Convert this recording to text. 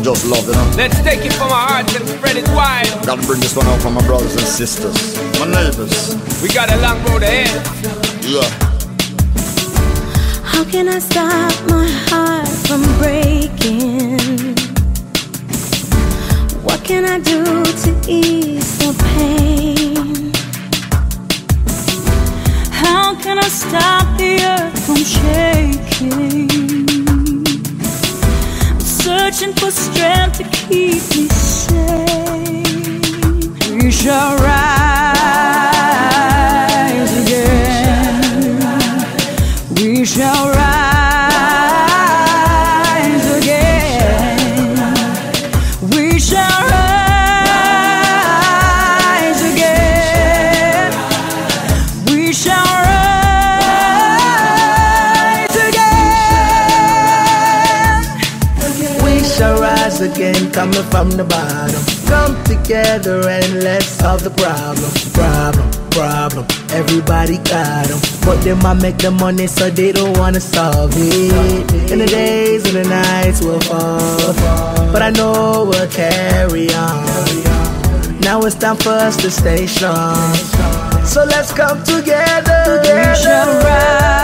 I just love, you know. Let's take it from our hearts and spread it wide. Gotta bring this one out for my brothers and sisters, my neighbors. We got a long road ahead. Yeah. How can I stop my heart from breaking? What can I do to ease the pain? How can I stop the earth from shaking? For strength to keep me sane. We shall again, coming from the bottom. Come together and let's solve the problem. Problem, problem. Everybody got them. But them I make the money so they don't wanna solve it. In the days and the nights will fall. But I know we'll carry on. Now it's time for us to stay strong. So let's come together. We shall rise.